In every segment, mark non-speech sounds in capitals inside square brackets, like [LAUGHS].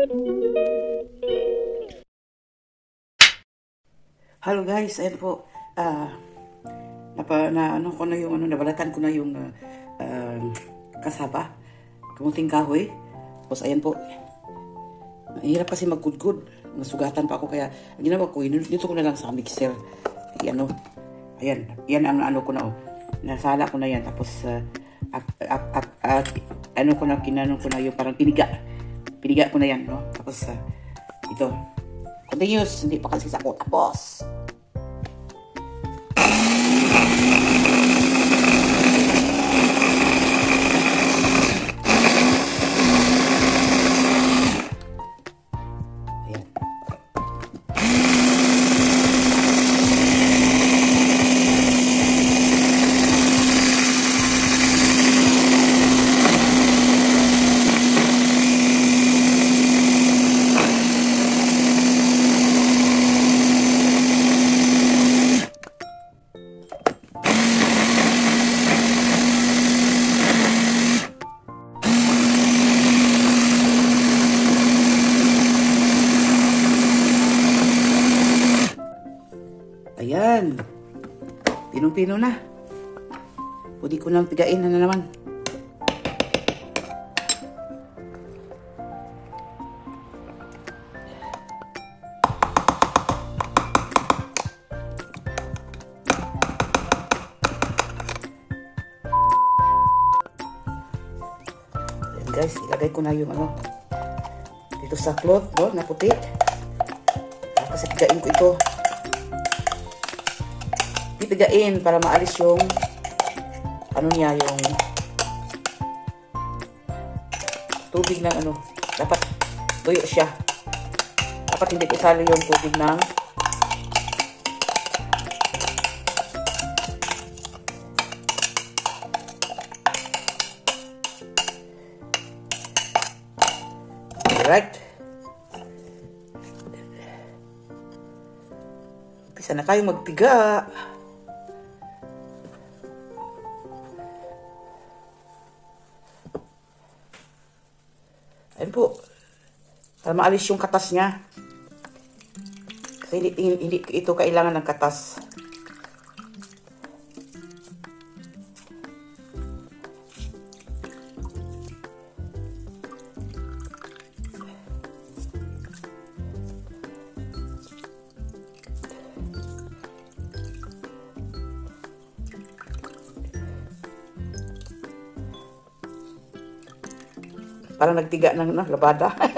Hello guys, ayun po. Ah, napa, na ano ko na yung ano, nabalatan ko na yung ah, ah, kasaba. Kamuting kahoy. Tapos ayan po. Mahirap kasi magkudkod. Nasugatan pa ako kaya ang ginawa ko, dito ko na lang sa mixer. Ayan o. Ayan, yan ang ano ko na oh. Nasala ko na yan. Tapos ah, ak, ak, ak, ak, ano ko na, kinanong ko na yung parang piniga. Piniga ko na yan, no? Tapos ah, ito. Continuous, hindi pa kasi sa ako tapos. Ayan. Pinong-pino na. Pwede ko nang pigain na, na naman. Guys, ilagay ko na yung ano dito sa cloth, no, na puti. Tapos pigain ko ito pipigain para maalis yung ano niya yung tubig ng ano dapat tuyo siya dapat hindi isali yung tubig ng Alright. Umpisa na kayo magpiga. Ayun po. Para maalis yung katas niya. Kasi hindi, hindi ito kailangan ng katas. Parang nagtiga ng no, labada. eh.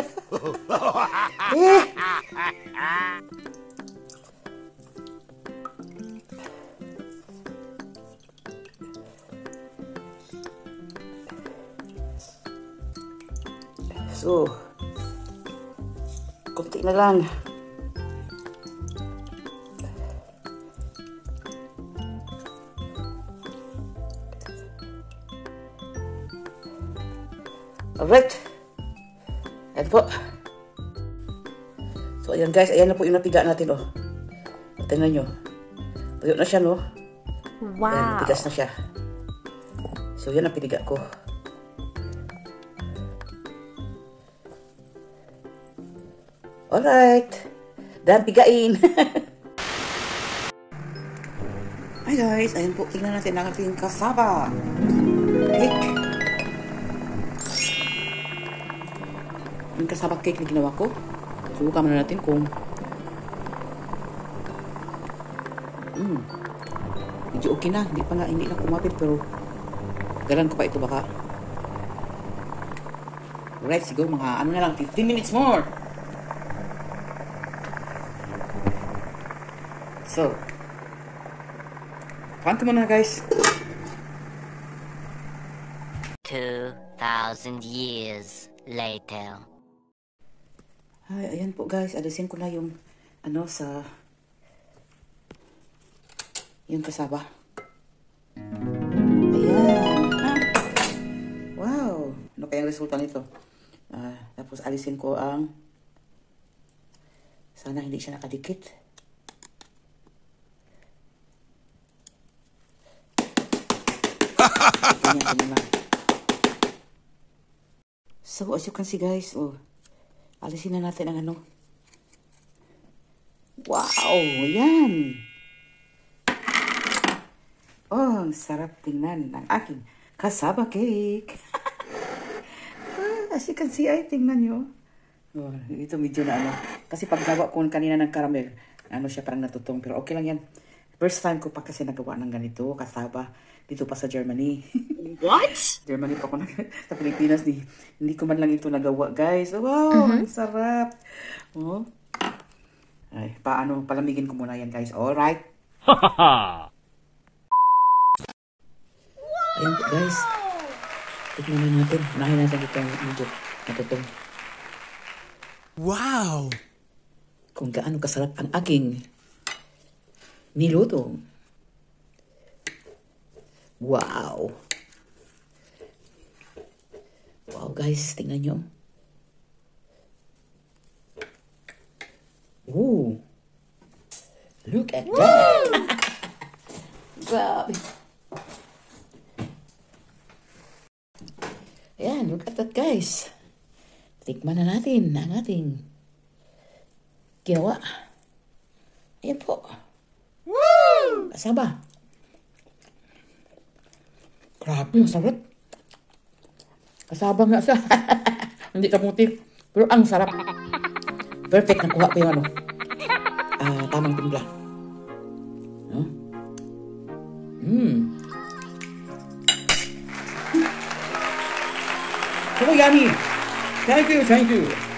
So, kunti na lang. Alright. Ayan po. So, ayan guys. Ayan na po yung napiga natin, oh. Tingnan nyo. Tuyo na siya, no? Ayan, Wow. tigas na siya. So, yan ang piniga ko. Alright. Dan, pigain. [LAUGHS] Hi guys. Ayan po. Tingnan natin ang ating kasaba. Cake. Yung kasaba cake na ginawa ko. Subukan muna natin kung Mm. Medyo okay na. Hindi pa na, hindi na kumapit pero galan ko pa ito baka. Right, siguro mga ano na lang, 15 minutes more. So, ko muna guys. 2,000 years later. Ay, ayan po guys, alisin ko na yung ano sa yung kasaba. Ayan. Ha? Wow. Ano kaya ang resulta nito? Ah, tapos alisin ko ang sana hindi siya nakadikit. [LAUGHS] Ganyan, ganyan lang. So, as you can see guys, oh, Alisin na natin ang ano. Wow! Yan! Oh, sarap tingnan ng aking kasaba cake. [LAUGHS] ah, as you can see, ay, tingnan nyo. Oh, ito medyo na ano. Kasi paggawa ko kanina ng caramel, ano siya parang natutong. Pero okay lang yan. First time ko pa kasi nagawa ng ganito, kasaba, dito pa sa Germany. [LAUGHS] What? Germany pa ako na, [LAUGHS] sa Pilipinas, di, hindi ko man lang ito nagawa, guys. Wow, ang sarap. Oh. Ay, paano, palamigin ko muna yan, guys. Alright. Ayun, [LAUGHS] guys. Tignan na natin. Unahin natin ito yung medyo natutong. Wow! Kung gaano kasarap ang aking niluto. Wow! Wow, guys. Tingnan nyo. Ooh! Look at that! Grabe! [LAUGHS] Ayan, look at that, guys. Tikman na natin ang ating ginawa. Ayan po. Kasaba. Grabe, ang sarap. Kasaba nga sa... Hindi kamuti. Pero ang sarap. Perfect. Nakuha ko yung ano. Ah, tamang timpla. Huh? Mmm. So yummy. Thank you, thank you.